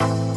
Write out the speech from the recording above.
you